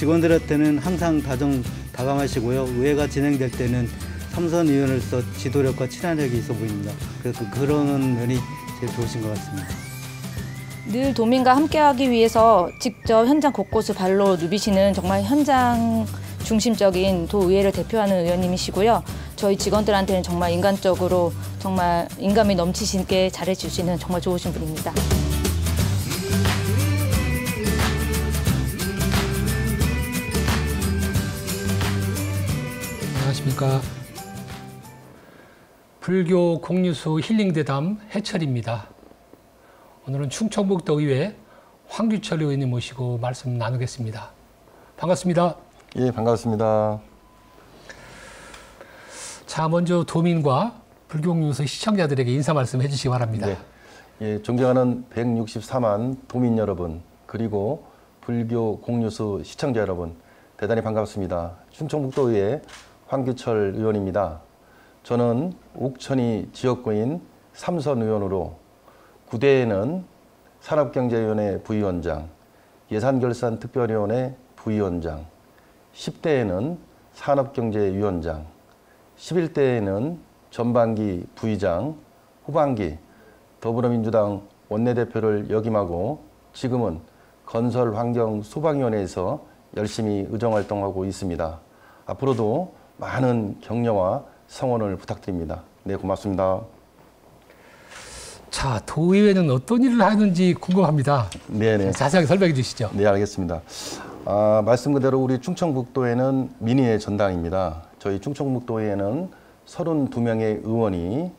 직원들한테는 항상 다정 다감하시고요. 의회가 진행될 때는 삼선 의원으로서 지도력과 친화력이 있어 보입니다. 그래서 그런 면이 제일 좋으신 것 같습니다. 늘 도민과 함께하기 위해서 직접 현장 곳곳을 발로 누비시는 정말 현장 중심적인 도의회를 대표하는 의원님이시고요. 저희 직원들한테는 정말 인간적으로 정말 인감이 넘치시게 잘해주시는 정말 좋으신 분입니다. 안녕하십니까. 불교 공유수 힐링대담 해철입니다. 오늘은 충청북도의회 황규철 의원님 모시고 말씀 나누겠습니다. 반갑습니다. 예, 반갑습니다. 자, 먼저 도민과 불교 공유수 시청자들에게 인사 말씀 해 주시기 바랍니다. 네. 예, 존경하는 164만 도민 여러분, 그리고 불교 공유수 시청자 여러분, 대단히 반갑습니다. 충청북도의회 황규철 의원입니다. 저는 옥천이 지역구인 삼선 의원으로 9대에는 산업경제위원회 부위원장, 예산결산특별위원회 부위원장, 10대에는 산업경제위원장, 11대에는 전반기 부의장, 후반기 더불어민주당 원내대표를 역임하고 지금은 건설환경소방위원회에서 열심히 의정활동하고 있습니다. 앞으로도 많은 격려와 성원을 부탁드립니다. 네, 고맙습니다. 자, 도의회는 어떤 일을 하는지 궁금합니다. 네네. 자세하게 설명해 주시죠. 네, 알겠습니다. 아, 말씀 그대로 우리 충청북도에는 민의회 전당입니다. 저희 충청북도에는 32명의 의원이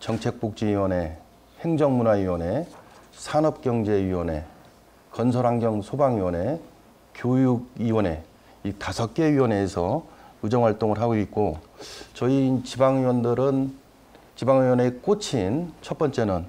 정책복지위원회, 행정문화위원회, 산업경제위원회, 건설환경소방위원회, 교육위원회 이 다섯 개 위원회에서 의정 활동을 하고 있고 저희 지방의원들은 지방의원의 꽃인 첫 번째는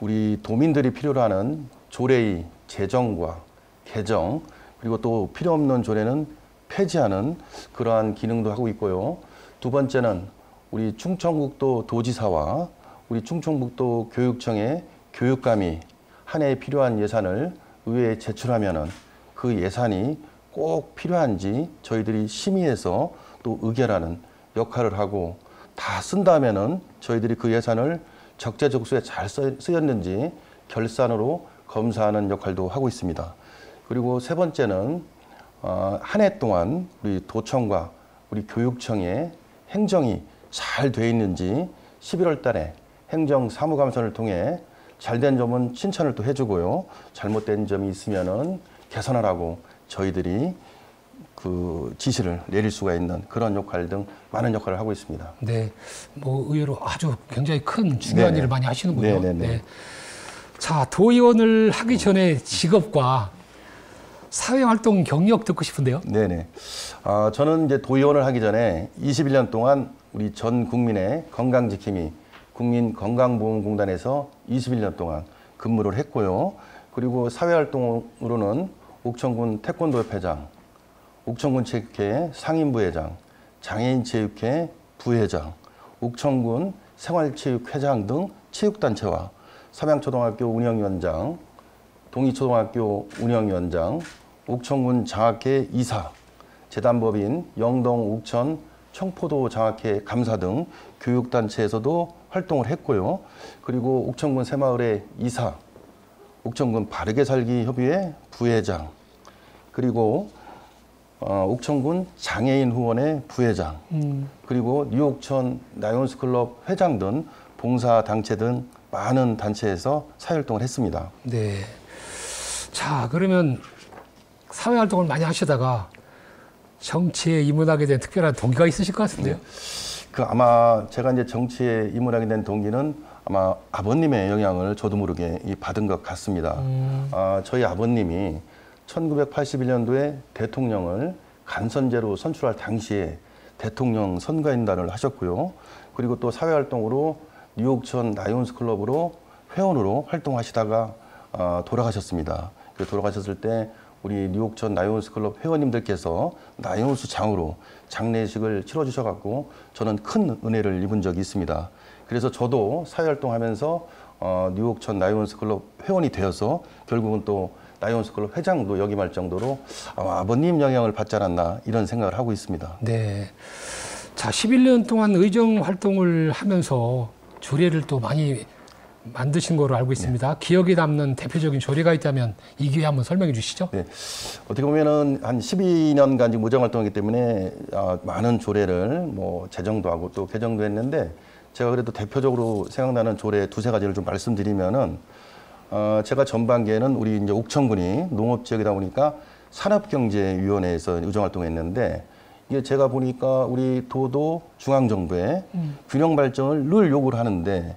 우리 도민들이 필요로 하는 조례의 제정과 개정 그리고 또 필요 없는 조례는 폐지하는 그러한 기능도 하고 있고요. 두 번째는 우리 충청북도 도지사와 우리 충청북도 교육청의 교육감이 한 해에 필요한 예산을 의회에 제출하면은 그 예산이 꼭 필요한지 저희들이 심의해서 또 의결하는 역할을 하고 다 쓴다면은 저희들이 그 예산을 적재적소에 잘 쓰였는지 결산으로 검사하는 역할도 하고 있습니다. 그리고 세 번째는 어, 한해 동안 우리 도청과 우리 교육청의 행정이 잘 돼 있는지 11월 달에 행정 사무감사를 통해 잘된 점은 칭찬을 또 해주고요. 잘못된 점이 있으면은 개선하라고 저희들이 그 지시를 내릴 수가 있는 그런 역할 등 많은 역할을 하고 있습니다. 네, 뭐 의외로 아주 굉장히 큰 중요한 네네. 일을 많이 하시는군요. 네네네. 네. 자, 도의원을 하기 전에 직업과 사회활동 경력 듣고 싶은데요. 네네. 아, 저는 이제 도의원을 하기 전에 21년 동안 우리 전 국민의 건강 지킴이 국민건강보험공단에서 21년 동안 근무를 했고요. 그리고 사회활동으로는 옥천군 태권도협회장, 옥천군 체육회 상임부회장, 장애인 체육회 부회장, 옥천군 생활체육회장 등 체육단체와 삼양초등학교 운영위원장, 동이초등학교 운영위원장, 옥천군 장학회 이사, 재단법인 영동 옥천 청포도 장학회 감사 등 교육단체에서도 활동을 했고요. 그리고 옥천군 새마을의 이사, 옥천군 바르게 살기 협의회 부회장, 그리고 어, 옥천군 장애인 후원회 부회장, 그리고 뉴옥천 라이온스 클럽 회장 등 봉사 단체 등 많은 단체에서 사회활동을 했습니다. 네. 자, 그러면 사회활동을 많이 하시다가 정치에 입문하게 된 특별한 동기가 있으실 것 같은데요. 그 아마 제가 이제 정치에 입문하게 된 동기는 아마 아버님의 영향을 저도 모르게 이 받은 것 같습니다. 아, 저희 아버님이 1981년도에 대통령을 간선제로 선출할 당시에 대통령 선거인단을 하셨고요. 그리고 또 사회활동으로 뉴옥천 라이온스 클럽으로 회원으로 활동하시다가 어, 돌아가셨습니다. 그 돌아가셨을 때 우리 뉴옥천 라이온스 클럽 회원님들께서 라이온스 장으로 장례식을 치러주셔갖고 저는 큰 은혜를 입은 적이 있습니다. 그래서 저도 사회활동하면서 어, 뉴옥천 라이온스 클럽 회원이 되어서 결국은 또 라이온스 클럽 회장도 역임할 정도로 아마 아버님 영향을 받지 않았나 이런 생각을 하고 있습니다. 네. 자, 11년 동안 의정 활동을 하면서 조례를 또 많이 만드신 거로 알고 있습니다. 기억에 남는 대표적인 조례가 있다면 이 기회에 한번 설명해 주시죠. 네. 어떻게 보면은 한 12년간 지금 무정 활동이기 때문에 아, 많은 조례를 뭐 제정도 하고 또 개정도 했는데 제가 그래도 대표적으로 생각나는 조례 두세 가지를 좀 말씀드리면은 어, 제가 전반기에는 우리 이제 옥천군이 농업 지역이다 보니까 산업경제위원회에서 의정 활동했는데 이게 제가 보니까 우리 도도 중앙정부에 균형 발전을 늘 요구를 하는데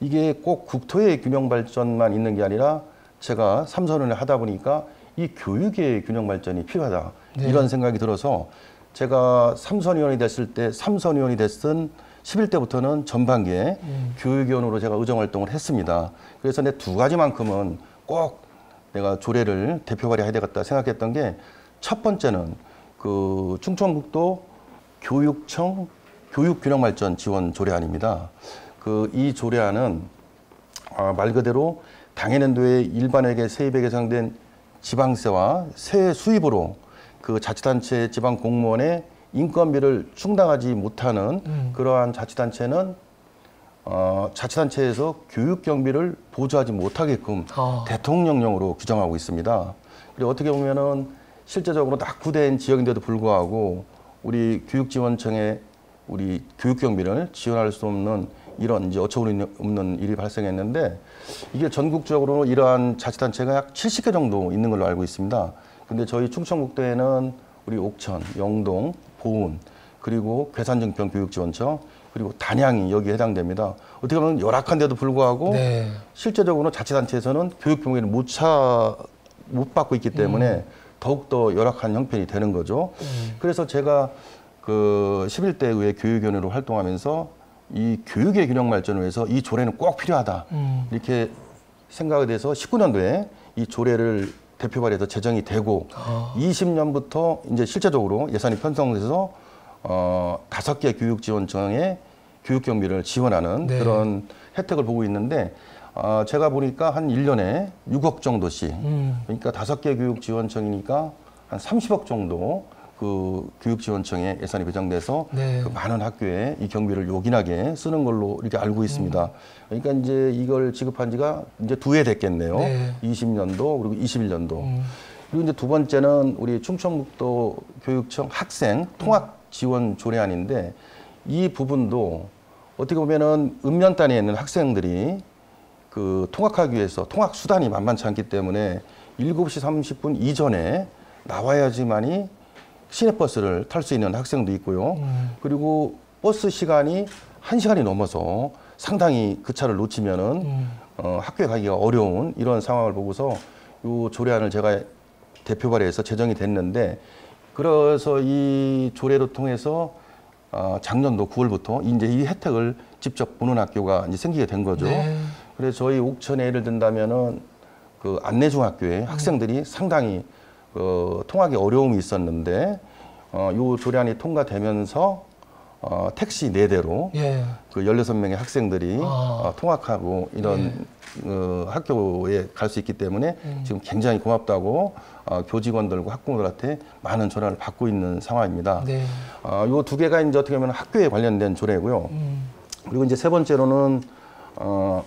이게 꼭 국토의 균형 발전만 있는 게 아니라 제가 삼선을 하다 보니까 이 교육의 균형 발전이 필요하다 이런 생각이 들어서 제가 삼선위원이 됐을 때 삼선위원이 됐든 11대부터는 전반기에 교육위원으로 제가 의정 활동을 했습니다. 그래서 내 두 가지만큼은 꼭 내가 조례를 대표 발의 해야 되겠다 생각했던 게 첫 번째는 그 충청북도 교육청 교육균형발전 지원 조례안입니다. 그 이 조례안은 아, 말 그대로 당해년도에 일반에게 세입에 계상된 지방세와 세외 수입으로 그 자치단체 지방 공무원의 인건비를 충당하지 못하는 그러한 자치단체는 어, 자치단체에서 교육 경비를 보조하지 못하게끔 아. 대통령령으로 규정하고 있습니다. 그리고 어떻게 보면은 실제적으로 낙후된 지역인데도 불구하고 우리 교육지원청에 우리 교육 경비를 지원할 수 없는 이런 이제 어처구니 없는 일이 발생했는데 이게 전국적으로 이러한 자치단체가 약 70개 정도 있는 걸로 알고 있습니다. 근데 저희 충청북도에는 우리 옥천, 영동, 보은 그리고 괴산정평 교육지원청 그리고 단양이 여기에 해당됩니다. 어떻게 보면 열악한데도 불구하고 네. 실제적으로 자치단체에서는 교육 병기를 못 차, 못 받고 있기 때문에 더욱더 열악한 형편이 되는 거죠. 그래서 제가 그 11대 의회 교육위원회로 활동하면서 이 교육의 균형 발전을 위해서 이 조례는 꼭 필요하다. 이렇게 생각이 돼서 19년도에 이 조례를 대표 발의해서 제정이 되고 20년부터 이제 실제적으로 예산이 편성돼서 어 다섯 개 교육 지원청에 교육 경비를 지원하는 네. 그런 혜택을 보고 있는데 어 제가 보니까 한 1년에 6억 정도씩 음. 그러니까 다섯 개 교육 지원청이니까 한 30억 정도 그 교육 지원청에 예산이 배정돼서 네. 그 많은 학교에 이 경비를 요긴하게 쓰는 걸로 이렇게 알고 있습니다. 그러니까 이제 이걸 지급한 지가 이제 두 해 됐겠네요. 네. 20년도 그리고 21년도. 음. 그리고 이제 두 번째는 우리 충청북도 교육청 학생 통학 지원 조례안인데 이 부분도 어떻게 보면은 읍면 단위에 있는 학생들이 그 통학하기 위해서 통학 수단이 만만치 않기 때문에 7시 30분 이전에 나와야지만이 시내버스를 탈 수 있는 학생도 있고요. 그리고 버스 시간이 한시간이 넘어서 상당히 그 차를 놓치면은 어, 학교에 가기가 어려운 이런 상황을 보고서 이 조례안을 제가 대표 발의해서 제정이 됐는데 그래서 이 조례를 통해서 어, 작년도 9월부터 이제 이 혜택을 직접 보는 학교가 이제 생기게 된 거죠. 네. 그래서 저희 옥천에 예를 든다면은 그 안내중학교에 학생들이 상당히 그 통학에 어려움이 있었는데 어, 요 조례안이 통과되면서 어, 택시 네 대로 예. 그 16명의 학생들이 아. 어, 통학하고 이런 어, 학교에 갈 수 있기 때문에 지금 굉장히 고맙다고 어, 교직원들과 학부모들한테 많은 전화를 받고 있는 상황입니다. 네. 어, 요두 개가 이제 어떻게 보면 학교에 관련된 조례고요. 음. 그리고 이제 세 번째로는 어,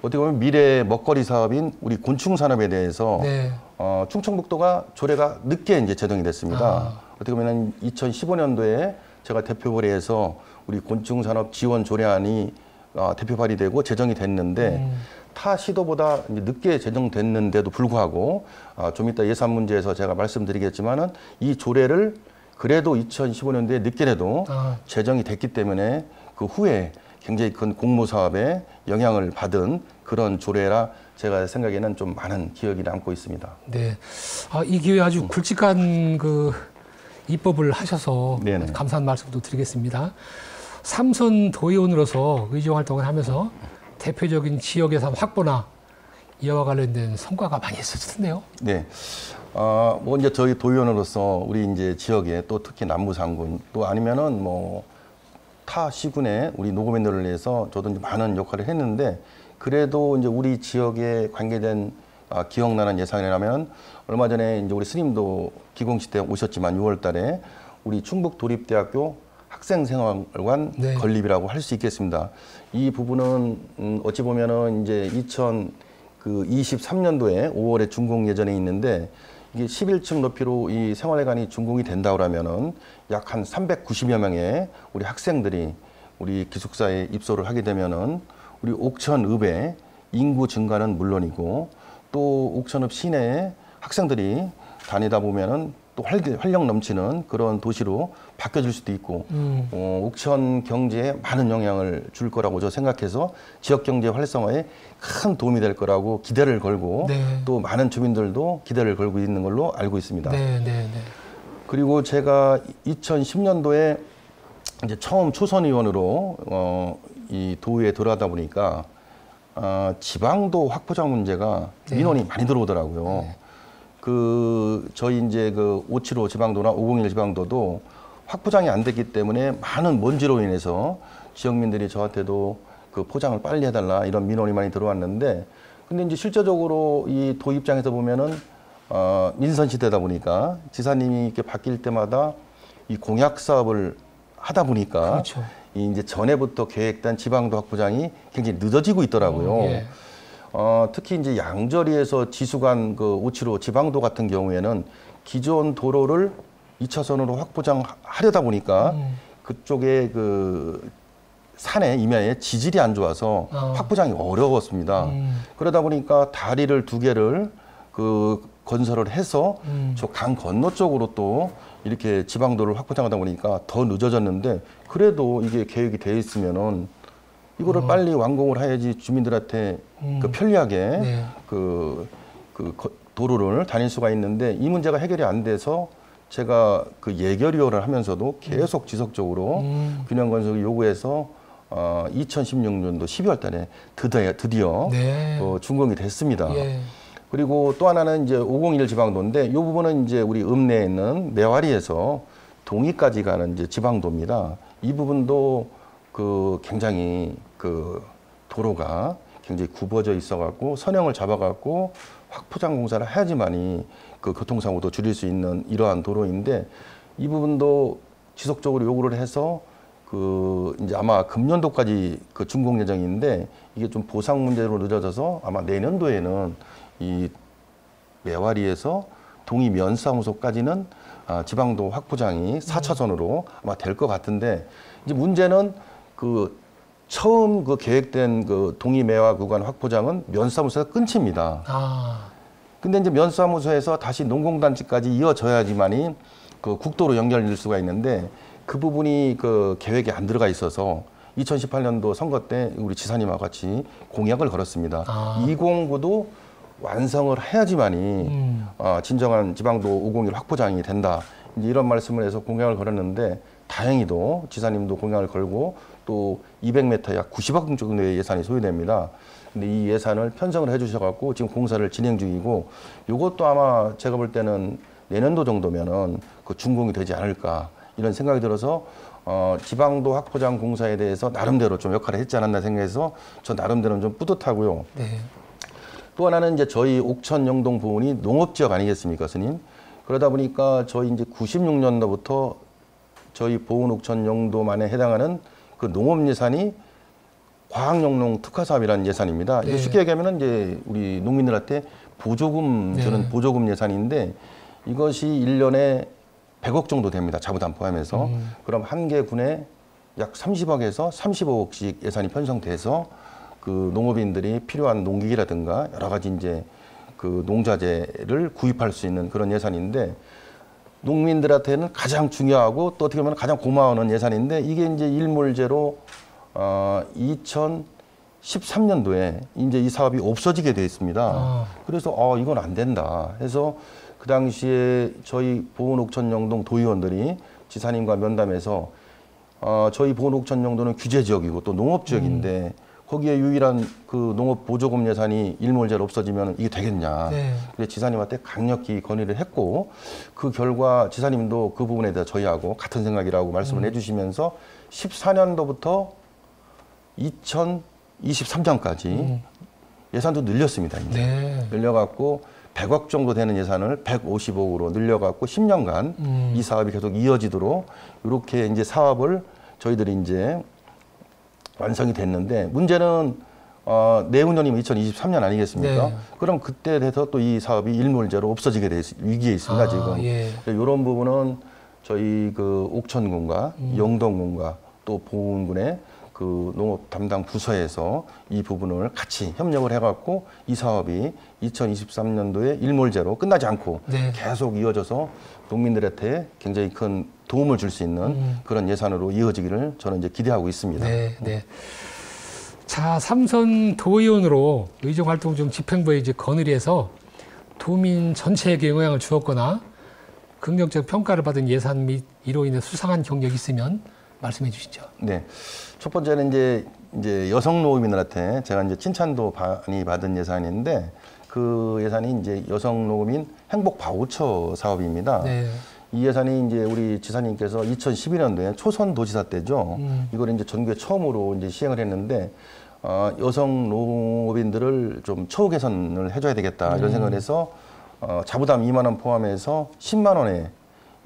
어떻게 보면 미래 먹거리 사업인 우리 곤충 산업에 대해서 네. 어, 충청북도가 조례가 늦게 이제 제정이 됐습니다. 아. 어떻게 보면 2015년도에 제가 대표 발의해서 우리 곤충 산업 지원 조례안이 어, 대표 발의되고 제정이 됐는데 음. 타 시도보다 늦게 제정됐는데도 불구하고 어, 좀 이따 예산 문제에서 제가 말씀드리겠지만은 이 조례를 그래도 2015년도에 늦게라도 아. 제정이 됐기 때문에 그 후에 굉장히 큰 공모 사업에 영향을 받은 그런 조례라 제가 생각에는 좀 많은 기억이 남고 있습니다. 네. 아, 이 기회에 아주 굵직한 그 입법을 하셔서 네네. 감사한 말씀도 드리겠습니다. 삼선 도의원으로서 의정 활동을 하면서 대표적인 지역 예산 확보나 이와 관련된 성과가 많이 있었을 텐데요. 네. 어, 뭐 이제 저희 도의원으로서 우리 이제 지역에 또 특히 남부상군 또 아니면은 뭐 타 시군에 우리 노고맨들을 위해서 저도 이제 많은 역할을 했는데 그래도 이제 우리 지역에 관계된 아, 기억나는 예산이라면 얼마 전에 이제 우리 스님도 때 오셨지만 6월달에 우리 충북 도립대학교 학생생활관 네. 건립이라고 할 수 있겠습니다. 이 부분은 음, 어찌 보면은 이제 2000그 23년도에 5월에 준공 예정에 있는데 이게 11층 높이로 이 생활관이 준공이 된다 그러면은 약 한 390여 명의 우리 학생들이 우리 기숙사에 입소를 하게 되면은 우리 옥천읍의 인구 증가는 물론이고 또 옥천읍 시내에 학생들이 다니다 보면은 또 활- 활력 넘치는 그런 도시로 바뀌어질 수도 있고 음. 어, 옥천 경제에 많은 영향을 줄 거라고 저 생각해서 지역 경제 활성화에 큰 도움이 될 거라고 기대를 걸고 네. 또 많은 주민들도 기대를 걸고 있는 걸로 알고 있습니다. 네, 네, 네. 그리고 제가 2010년도에 이제 처음 초선 의원으로 어, 이 도의에 들어가다 보니까 아, 지방도 확보장 문제가 네. 민원이 많이 들어오더라고요. 그 저희 이제 그575 지방도나 501 지방도도 확포장이 안 됐기 때문에 많은 먼지로 인해서 지역민들이 저한테도 그 포장을 빨리 해달라 이런 민원이 많이 들어왔는데 근데 이제 실제적으로 이 도 입장에서 보면은 어, 민선 시대다 보니까 지사님이 이렇게 바뀔 때마다 이 공약 사업을 하다 보니까 그렇죠. 이 이제 전에부터 계획된 지방도 확보장이 굉장히 늦어지고 있더라고요. 예. 어, 특히 이제 양저리에서 지수간 그575 지방도 같은 경우에는 기존 도로를 2차선으로 확보장 하려다 보니까 음. 그쪽에 그 산에 임야에 지질이 안 좋아서 어. 확보장이 어려웠습니다. 음. 그러다 보니까 다리를 두 개를 그 건설을 해서 음. 저강 건너 쪽으로 또 이렇게 지방도를 확보장하다 보니까 더 늦어졌는데 그래도 이게 계획이 되어 있으면은 이거를 빨리 완공을 해야지 주민들한테 어. 음. 그 편리하게 네. 그, 그 거- 도로를 다닐 수가 있는데 이 문제가 해결이 안 돼서 제가 그 예결위원을 하면서도 계속 지속적으로 음. 균형 건설을 요구해서 어, 2016년도 12월 달에 드디어, 드디어 네. 어, 준공이 됐습니다. 예. 그리고 또 하나는 이제 501 지방도인데 이 부분은 이제 우리 읍내에 있는 매화리에서 동이까지 가는 이제 지방도입니다. 이 부분도 그 굉장히 그 도로가 굉장히 굽어져 있어갖고 선형을 잡아갖고 확포장 공사를 해야지만이 그 교통사고도 줄일 수 있는 이러한 도로인데 이 부분도 지속적으로 요구를 해서 그 이제 아마 금년도까지 그 준공 예정인데 이게 좀 보상 문제로 늦어져서 아마 내년도에는 이 매화리에서 동이 면사무소까지는 아, 지방도 확보장이 4차선으로 아마 될 것 같은데 이제 문제는 그 처음 그 계획된 그 동이 매화 구간 확보장은 면사무소가 끊칩니다. 아. 근데 이제 면사무소에서 다시 농공단지까지 이어져야지만이 그 국도로 연결될 수가 있는데 그 부분이 그 계획에 안 들어가 있어서 2018년도 선거 때 우리 지사님하고 같이 공약을 걸었습니다. 아. 209도 완성을 해야지만이 음. 아, 진정한 지방도 501 확보장이 된다. 이제 이런 말씀을 해서 공약을 걸었는데 다행히도 지사님도 공약을 걸고 또 200m 약 90억 정도의 예산이 소요됩니다. 근데 이 예산을 편성을 해주셔갖고 지금 공사를 진행 중이고 이것도 아마 제가 볼 때는 내년도 정도면은 그 준공이 되지 않을까 이런 생각이 들어서 어, 지방도 확보장 공사에 대해서 나름대로 좀 역할을 했지 않았나 생각해서 저 나름대로는 좀 뿌듯하고요. 네. 또 하나는 이제 저희 옥천 영동 부분이 농업 지역 아니겠습니까, 스님? 그러다 보니까 저희 이제 96년도부터 저희 보은 옥천 영도만에 해당하는 그 농업 예산이 과학영농 특화 사업이라는 예산입니다. 네. 쉽게 얘기하면 이제 우리 농민들한테 보조금 네. 주는 보조금 예산인데 이것이 일년에 100억 정도 됩니다. 자부담 포함해서. 음. 그럼 한 개 군에 약 30억에서 35억씩 예산이 편성돼서 그 농업인들이 필요한 농기기라든가 여러 가지 이제 그 농자재를 구입할 수 있는 그런 예산인데 농민들한테는 가장 중요하고 또 어떻게 보면 가장 고마워하는 예산인데 이게 이제 일몰제로 어 2013년도에 이제 이 사업이 없어지게 돼 있습니다. 아. 그래서 어 이건 안 된다 해서 그 당시에 저희 보은옥천 영동 도의원들이 지사님과 면담해서 어 저희 보은옥천 영도는 규제 지역이고 또 농업 지역인데 거기에 유일한 그 농업 보조금 예산이 일몰제로 없어지면 이게 되겠냐. 네. 그래서 지사님한테 강력히 건의를 했고 그 결과 지사님도 그 부분에 대해 저희하고 같은 생각이라고 말씀을 해주시면서 14년도부터 2023년까지 예산도 늘렸습니다. 이제. 네. 늘려갖고 100억 정도 되는 예산을 150억으로 늘려갖고 10년간 음. 이 사업이 계속 이어지도록 이렇게 이제 사업을 저희들이 이제 완성이 됐는데 문제는 어, 내후년이면 2023년 아니겠습니까? 네. 그럼 그때 돼서 또 이 사업이 일몰제로 없어지게 돼 있, 위기에 있습니다 아, 지금. 예. 이런 부분은 저희 그 옥천군과 음. 영동군과 또 보은군의 그 농업 담당 부서에서 이 부분을 같이 협력을 해갖고 이 사업이 2023년도에 일몰제로 끝나지 않고 네. 계속 이어져서 농민들한테 굉장히 큰 도움을 줄 수 있는 음. 그런 예산으로 이어지기를 저는 이제 기대하고 있습니다. 네, 네. 자, 삼선 도의원으로 의정 활동 중 집행부에 이제 건의를 해서 도민 전체에게 영향을 주었거나 긍정적 평가를 받은 예산 및 이로 인해 수상한 경력이 있으면 말씀해 주시죠. 네. 첫 번째는 이제 이제 여성 농업인들한테 제가 이제 칭찬도 많이 받은 예산인데 그 예산이 이제 여성 농업인 행복 바우처 사업입니다. 네. 이 예산이 이제 우리 지사님께서 2012년도에 초선 도지사 때죠. 음. 이걸 이제 전국에 처음으로 이제 시행을 했는데 어, 여성 농업인들을 좀 처우 개선을 해줘야 되겠다 음. 이런 생각을 해서 어, 자부담 2만 원 포함해서 10만 원의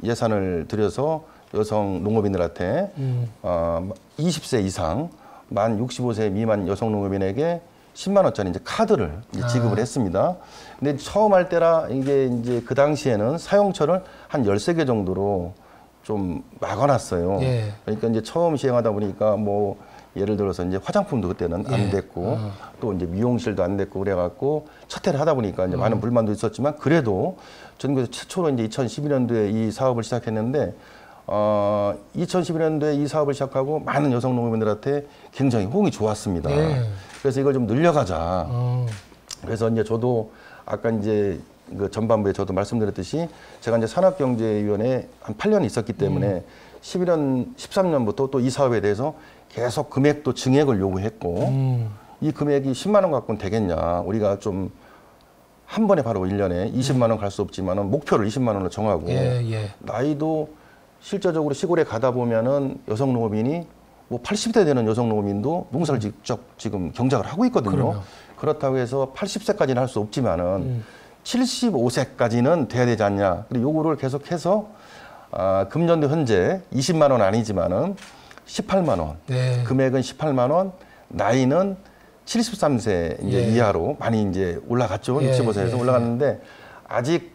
예산을 들여서 여성 농업인들한테 음. 어, 20세 이상 만 65세 미만 여성 농업인에게 10만 원짜리 이제 카드를 이제 아. 지급을 했습니다. 근데 처음 할 때라 이게 이제 그 당시에는 사용처를 한 13개 정도로 좀 막아놨어요. 예. 그러니까 이제 처음 시행하다 보니까 뭐 예를 들어서 이제 화장품도 그때는 예. 안 됐고 아. 또 이제 미용실도 안 됐고 그래갖고 첫 해를 하다 보니까 이제 음. 많은 불만도 있었지만 그래도 전국에서 최초로 이제 2012년도에 이 사업을 시작했는데 어 2011년도에 이 사업을 시작하고 많은 여성 농민들한테 굉장히 호응이 좋았습니다. 네. 그래서 이걸 좀 늘려가자. 어, 그래서 이제 저도 아까 이제 그 전반부에 저도 말씀드렸듯이 제가 이제 산업경제위원회 한 8년 있었기 때문에 11년, 13년부터 또 이 사업에 대해서 계속 금액도 증액을 요구했고 음. 이 금액이 10만 원 갖고는 되겠냐. 우리가 좀 한 번에 바로 1년에 20만 원 갈 수 없지만은 목표를 20만 원으로 정하고 예, 예. 나이도 실제적으로 시골에 가다 보면은 여성 농업인이 뭐 80대 되는 여성 농업인도 농사를 직접 지금 경작을 하고 있거든요. 그럼요. 그렇다고 해서 80세까지는 할 수 없지만은 음. 75세까지는 돼야 되지 않냐. 그리고 요거를 계속해서 아, 금년도 현재 20만 원 아니지만은 18만 원. 네. 금액은 18만 원, 나이는 73세 이제 예. 이하로 많이 이제 올라갔죠. 예, 65세에서 예, 올라갔는데 아직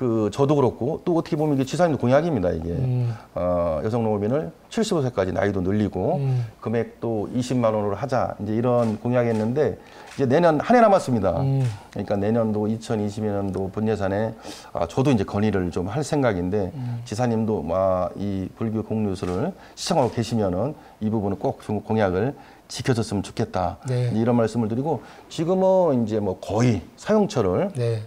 그 저도 그렇고 또 어떻게 보면 이게 지사님도 공약입니다. 이게 음. 어, 여성 농업인을 75세까지 나이도 늘리고 음. 금액도 20만 원으로 하자 이제 이런 공약했는데 이제 내년 한 해 남았습니다. 음. 그러니까 내년도 2022년도 본 예산에 아, 저도 이제 건의를 좀 할 생각인데 음. 지사님도 아, 이 불교 공유수를 시청하고 계시면은 이 부분은 꼭좀 공약을 지켜줬으면 좋겠다 네. 이런 말씀을 드리고 지금은 이제 뭐 거의 사용처를 네.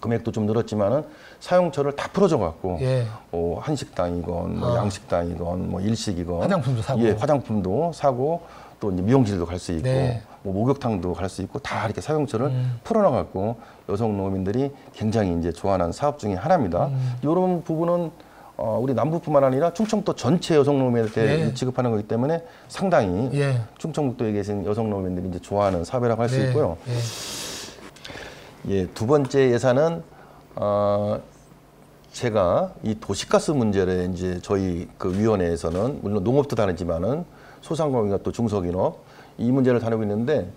금액도 좀 늘었지만은 사용처를 다 풀어줘 갖고 예. 뭐 한식당이건 뭐 아. 양식당이건 뭐 일식이건 화장품도 사고. 예, 화장품도 사고 또 이제 미용실도 갈 수 있고 네. 뭐 목욕탕도 갈 수 있고 다 이렇게 사용처를 음. 풀어놔 갖고 여성 농민들이 굉장히 이제 좋아하는 사업 중에 하나입니다. 음. 이런 부분은 어, 우리 남부뿐만 아니라 충청도 전체 여성 농민한테 네. 지급하는 거기 때문에 상당히 예. 충청북도에 계신 여성 농민들이 이제 좋아하는 사업이라고 할수 네. 있고요. 예. 예, 두 번째 예산은 어, 제가 이 도시가스 문제를 이제 저희 그 위원회에서는 물론 농업도 다르지만은 소상공인과 또 중소기업 이 문제를 다루고 있는데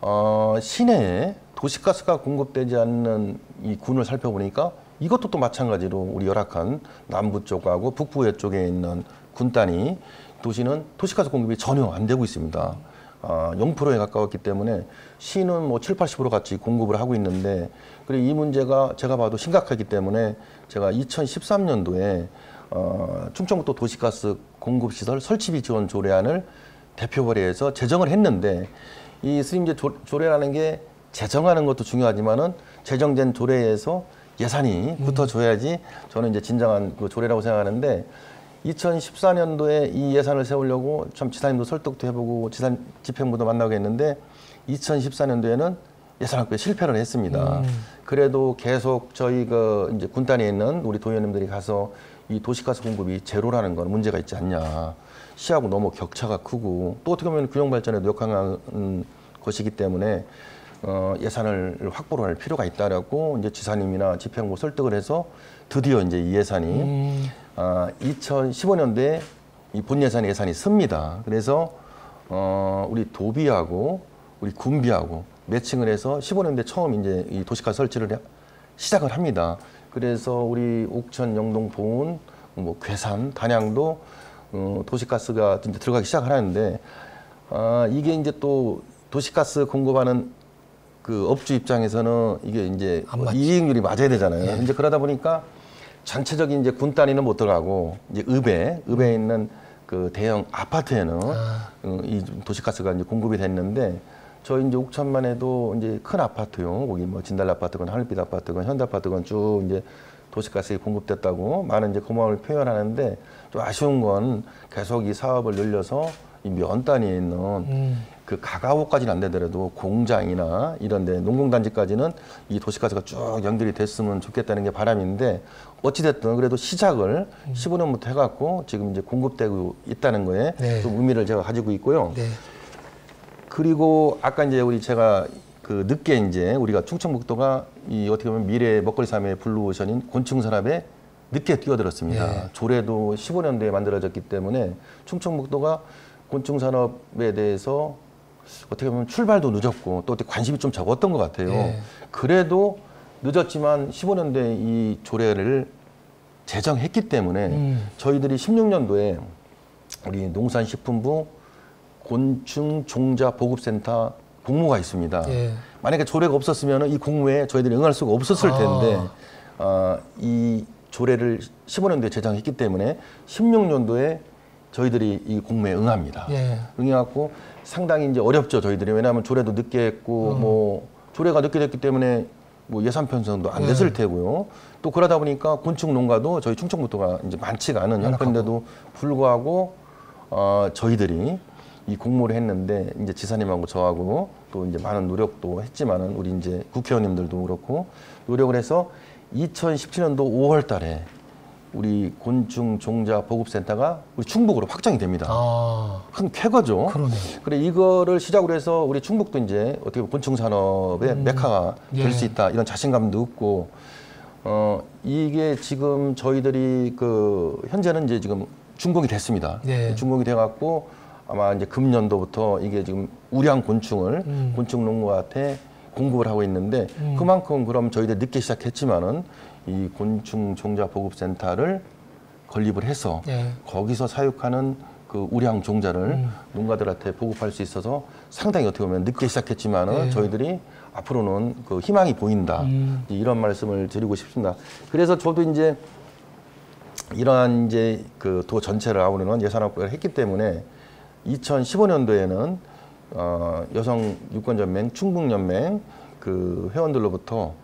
어, 시내에 도시가스가 공급되지 않는 이 군을 살펴보니까 이것도 또 마찬가지로 우리 열악한 남부 쪽하고 북부 쪽에 있는 군단이 도시는 도시가스 공급이 전혀 안 되고 있습니다. 아, 0%에 가까웠기 때문에 시는 뭐 7, 80% 같이 공급을 하고 있는데 그리고 이 문제가 제가 봐도 심각하기 때문에 제가 2013년도에 어, 충청북도 도시가스 공급시설 설치비 지원 조례안을 대표 발의해서 제정을 했는데 이 스림제 조- 조례라는 게 제정하는 것도 중요하지만은 제정된 조례에서 예산이 붙어줘야지 저는 이제 진정한 그 조례라고 생각하는데 2014년도에 이 예산을 세우려고 참 지사님도 설득도 해보고 지사 집행부도 만나고 했는데 2014년도에는 예산 확보에 실패를 했습니다. 그래도 계속 저희 그 이제 군단에 있는 우리 도의원님들이 가서 이 도시가스 공급이 제로라는 건 문제가 있지 않냐. 시하고 너무 격차가 크고 또 어떻게 보면 균형 발전에도 역할하는 것이기 때문에 어, 예산을 확보를 할 필요가 있다라고 이제 지사님이나 집행부 설득을 해서 드디어 이제 이 예산이 음, 아, 2015년도에 이 본 예산 예산이 씁니다. 그래서 어, 우리 도비하고 우리 군비하고 매칭을 해서 15년도에 처음 이제 이 도시가 설치를 해- 시작을 합니다. 그래서 우리 옥천, 영동, 보은, 뭐 괴산, 단양도 어, 도시가스가 이제 들어가기 시작을 하는데 아, 이게 이제 또 도시가스 공급하는 그 업주 입장에서는 이게 이제. 이익률이 맞아야 되잖아요. 예. 이제 그러다 보니까 전체적인 이제 군 단위는 못 들어가고 이제 읍에 읍에 있는 그 대형 아파트에는 아. 어, 이 도시가스가 이제 공급이 됐는데 저희 이제 옥천만 해도 이제 큰 아파트요. 거기 뭐 진달 아파트건 하늘빛 아파트건 현대 아파트건 쭉 이제 도시가스가 공급됐다고 많은 이제 고마움을 표현하는데 좀 아쉬운 건 계속 이 사업을 늘려서 이 면 단위에 있는 음, 그 가가오까지는 안 되더라도 공장이나 이런 데 농공단지까지는 이 도시가스가 쭉 연결이 됐으면 좋겠다는 게 바람인데 어찌됐든 그래도 시작을 15년부터 해갖고 지금 이제 공급되고 있다는 거에 네. 좀 의미를 제가 가지고 있고요. 네. 그리고 아까 이제 우리 제가 그 늦게 이제 우리가 충청북도가 이 어떻게 보면 미래 먹거리 삶의 블루오션인 곤충 산업에 늦게 뛰어들었습니다. 예. 조례도 15년도에 만들어졌기 때문에 충청북도가 곤충 산업에 대해서 어떻게 보면 출발도 늦었고 또 어떻게 관심이 좀 적었던 것 같아요. 예. 그래도 늦었지만 15년도에 이 조례를 제정했기 때문에 음. 저희들이 16년도에 우리 농산식품부 곤충 종자 보급센터 공모가 있습니다. 예. 만약에 조례가 없었으면 이 공모에 저희들이 응할 수가 없었을 아. 텐데 어, 이 조례를 15년도에 제정했기 때문에 16년도에 저희들이 이 공모에 응합니다. 예. 응해갖고 상당히 이제 어렵죠 저희들이 왜냐하면 조례도 늦게 했고 음. 뭐 조례가 늦게 됐기 때문에 뭐 예산 편성도 안 됐을 네. 테고요. 또 그러다 보니까 곤충 농가도 저희 충청북도가 이제 많지가 않은 형편인데도 불구하고 어, 저희들이 이 공모를 했는데 이제 지사님하고 저하고 또 이제 많은 노력도 했지만은 우리 이제 국회의원님들도 그렇고 노력을 해서 2017년도 5월 달에 우리 곤충 종자 보급센터가 우리 충북으로 확정이 됩니다. 아, 큰 쾌거죠. 그러네. 그래 이거를 시작으로 해서 우리 충북도 이제 어떻게 보면 곤충 산업의 메카가 될 예. 수 있다 이런 자신감도 얻고 어 이게 지금 저희들이 그 현재는 이제 지금 준공이 됐습니다. 예. 준공이 돼갖고 아마 이제 금년도부터 이게 지금 우량 곤충을 음. 곤충 농가한테 공급을 하고 있는데 음. 그만큼 그럼 저희들 늦게 시작했지만은 이 곤충 종자 보급 센터를 건립을 해서 예. 거기서 사육하는 그 우량 종자를 음. 농가들한테 보급할 수 있어서 상당히 어떻게 보면 늦게 시작했지만은 네. 저희들이 앞으로는 그 희망이 보인다 음. 이런 말씀을 드리고 싶습니다. 그래서 저도 이제 이러한 이제 그 도 전체를 아우르는 예산 확보를 했기 때문에 2015년도에는 어, 여성 유권연맹 충북연맹 그 회원들로부터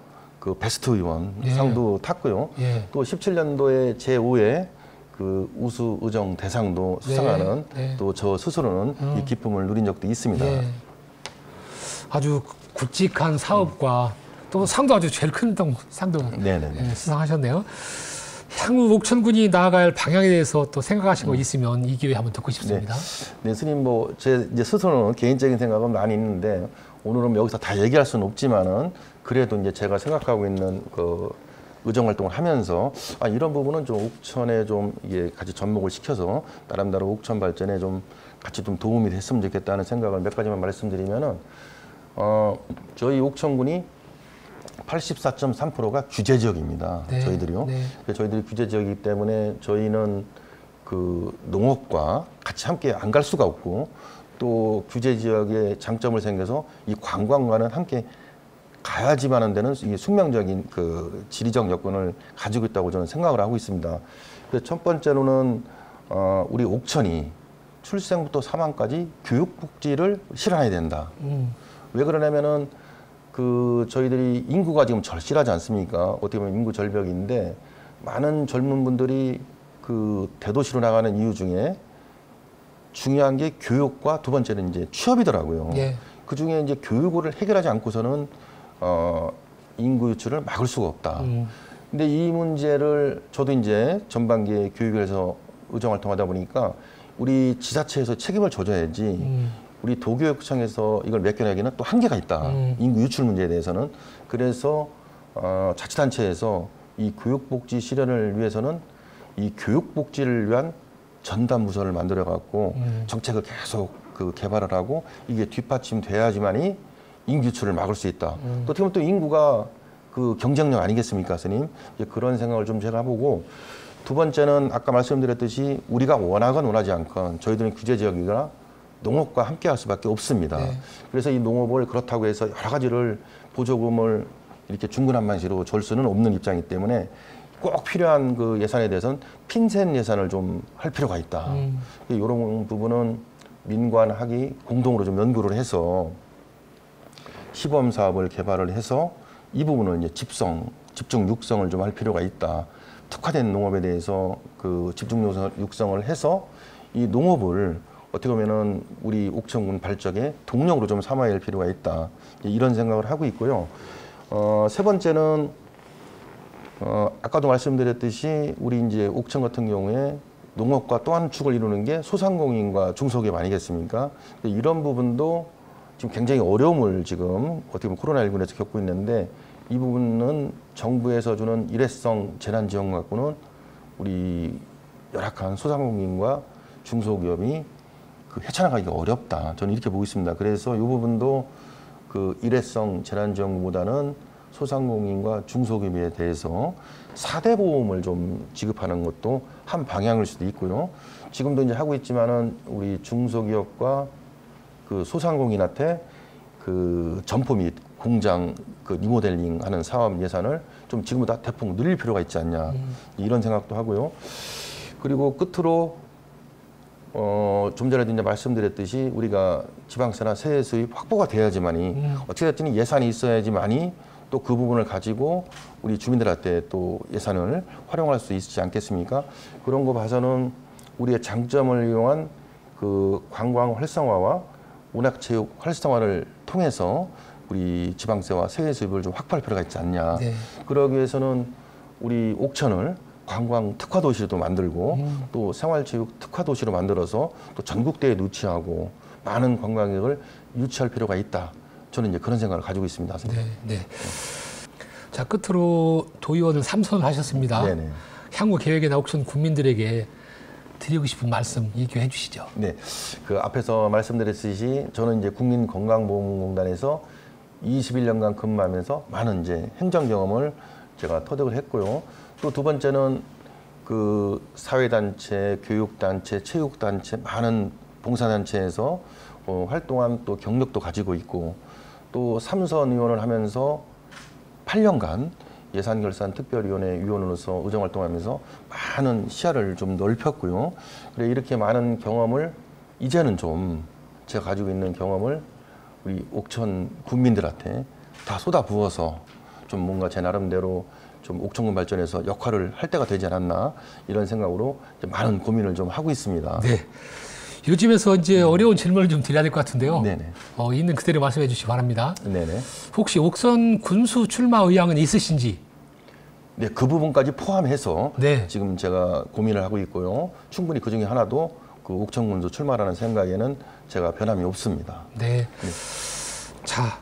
그 베스트 의원 예. 상도 탔고요. 예. 또 17년도에 제5회 그 우수 의정 대상도 네, 수상하는 네. 또저 스스로는 음. 이 기쁨을 누린 적도 있습니다. 예. 아주 굵직한 사업과 또 상도 아주 제일 큰 동- 상도 네네네. 예, 수상하셨네요. 향후 옥천군이 나아갈 방향에 대해서 또 생각하신 거 있으면 이 기회에 한번 듣고 싶습니다. 네, 스님 뭐 제 이제 스스로는 개인적인 생각은 많이 있는데 오늘은 뭐 여기서 다 얘기할 수는 없지만은 그래도 이제 제가 생각하고 있는 그 의정 활동을 하면서 아 이런 부분은 좀 옥천에 좀 이게 같이 접목을 시켜서 나름대로 옥천 발전에 좀 같이 좀 도움이 됐으면 좋겠다는 생각을 몇 가지만 말씀드리면은 어 저희 옥천군이 84.3%가 규제 지역입니다. 네, 저희들이요. 네. 저희들이 규제 지역이기 때문에 저희는 그 농업과 같이 함께 안 갈 수가 없고 또 규제 지역에 장점을 생겨서 이 관광과는 함께 가야지만 하는 데는 이게 숙명적인 그 지리적 여건을 가지고 있다고 저는 생각을 하고 있습니다. 그래서 첫 번째로는 어 우리 옥천이 출생부터 사망까지 교육 복지를 실현해야 된다. 음, 왜 그러냐면은 그 저희들이 인구가 지금 절실하지 않습니까? 어떻게 보면 인구 절벽인데 많은 젊은 분들이 그 대도시로 나가는 이유 중에 중요한 게 교육과 두 번째는 이제 취업이더라고요. 예. 그 중에 이제 교육을 해결하지 않고서는 어 인구 유출을 막을 수가 없다. 음, 근데 이 문제를 저도 이제 전반기에 교육에서 의정 활동하다 보니까 우리 지자체에서 책임을 져줘야지 음, 우리 도교육청에서 이걸 맡겨내기는 또 한계가 있다. 음. 인구 유출 문제에 대해서는 그래서 어, 자치단체에서 이 교육복지 실현을 위해서는 이 교육복지를 위한 전담 부서를 만들어 갖고 음. 정책을 계속 그 개발을 하고 이게 뒷받침돼야지만이 인구 유출을 막을 수 있다. 음. 또 어떻게 보면 또 인구가 그 경쟁력 아니겠습니까, 스님? 이제 그런 생각을 좀 제가 해보고 두 번째는 아까 말씀드렸듯이 우리가 원하건 원하지 않건 저희들은 규제 지역이거나 농업과 함께 할 수밖에 없습니다. 네. 그래서 이 농업을 그렇다고 해서 여러 가지를 보조금을 이렇게 중구난방식으로 줄 수는 없는 입장이기 때문에 꼭 필요한 그 예산에 대해서는 핀셋 예산을 좀 할 필요가 있다. 음. 이런 부분은 민관 학이 공동으로 좀 연구를 해서 시범 사업을 개발을 해서 이 부분을 이제 집성, 집중 육성을 좀 할 필요가 있다. 특화된 농업에 대해서 그 집중 육성- 육성을 해서 이 농업을 어떻게 보면은 우리 옥천군 발전의 동력으로 좀 삼아야 할 필요가 있다. 이런 생각을 하고 있고요. 어, 세 번째는 어, 아까도 말씀드렸듯이 우리 이제 옥천 같은 경우에 농업과 또 한 축을 이루는 게 소상공인과 중소기업 아니겠습니까? 이런 부분도 지금 굉장히 어려움을 지금 어떻게 보면 코로나19로 인해서 겪고 있는데 이 부분은 정부에서 주는 일회성 재난 지원 갖고는 우리 열악한 소상공인과 중소기업이 그 헤쳐나가기가 어렵다. 저는 이렇게 보고 있습니다. 그래서 이 부분도 그 일회성 재난 지원보다는 소상공인과 중소기업에 대해서 사대 보험을 좀 지급하는 것도 한 방향일 수도 있고요. 지금도 이제 하고 있지만은 우리 중소기업과 그 소상공인한테 그 점포 및 공장 그 리모델링 하는 사업 예산을 좀 지금보다 대폭 늘릴 필요가 있지 않냐 이런 생각도 하고요. 그리고 끝으로 어, 좀 전에도 이제 말씀드렸듯이 우리가 지방세나 세액 수입 확보가 돼야지만이 음. 어떻게 됐든 예산이 있어야지만이 또 그 부분을 가지고 우리 주민들한테 또 예산을 활용할 수 있지 않겠습니까? 그런 거 봐서는 우리의 장점을 이용한 그 관광 활성화와 문화체육 활성화를 통해서 우리 지방세와 세액 수입을 좀 확보할 필요가 있지 않냐. 네. 그러기 위해서는 우리 옥천을 관광 특화 도시로 만들고 음. 또 생활체육 특화 도시로 만들어서 또 전국대에 누치하고 많은 관광객을 유치할 필요가 있다. 저는 이제 그런 생각을 가지고 있습니다. 선생님. 네, 네. 자, 끝으로 도의원을 삼선을 하셨습니다. 네네. 향후 계획에 나옥천 국민들에게 드리고 싶은 말씀 얘기해 주시죠. 네, 그 앞에서 말씀드렸듯이 저는 이제 국민건강보험공단에서 21년간 근무하면서 많은 이제 행정 경험을 제가 터득을 했고요. 또두 번째는 그 사회단체, 교육단체, 체육단체 많은 봉사단체에서 어, 활동한 또 경력도 가지고 있고 또 삼선 의원을 하면서 8년간 예산결산 특별위원회 위원으로서 의정활동하면서 많은 시야를 좀 넓혔고요. 그래 이렇게 많은 경험을 이제는 좀 제가 가지고 있는 경험을 우리 옥천 국민들한테 다 쏟아 부어서 좀 뭔가 제 나름대로 좀 옥천군 발전에서 역할을 할 때가 되지 않았나 이런 생각으로 많은 고민을 좀 하고 있습니다. 네. 요즘에서 이제 어려운 질문을 좀 드려야 될 것 같은데요. 네네. 어, 있는 그대로 말씀해 주시기 바랍니다. 네네. 혹시 옥선 군수 출마 의향은 있으신지? 네, 그 부분까지 포함해서 네. 지금 제가 고민을 하고 있고요. 충분히 그 중에 하나도 그 옥천 군수 출마라는 생각에는 제가 변함이 없습니다. 네. 자,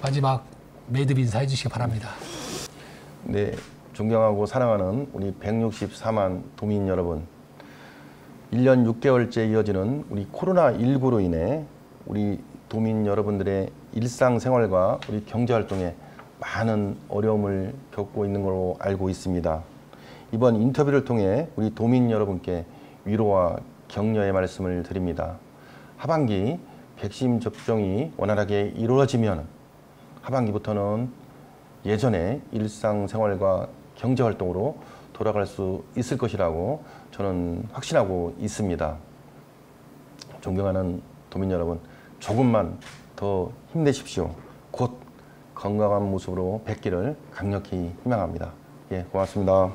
마지막 매듭 인사해 주시기 바랍니다. 네, 존경하고 사랑하는 우리 164만 도민 여러분. 1년 6개월째 이어지는 우리 코로나19로 인해 우리 도민 여러분들의 일상생활과 우리 경제활동에 많은 어려움을 겪고 있는 걸로 알고 있습니다. 이번 인터뷰를 통해 우리 도민 여러분께 위로와 격려의 말씀을 드립니다. 하반기 백신 접종이 원활하게 이루어지면 하반기부터는 예전의 일상생활과 경제활동으로 돌아갈 수 있을 것이라고 저는 확신하고 있습니다. 존경하는 도민 여러분, 조금만 더 힘내십시오. 곧 건강한 모습으로 뵙기를 강력히 희망합니다. 예, 고맙습니다.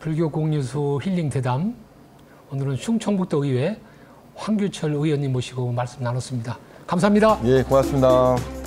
불교 공유소 힐링 대담 오늘은 충청북도 의회 황규철 의원님 모시고 말씀 나눴습니다. 감사합니다. 예, 고맙습니다.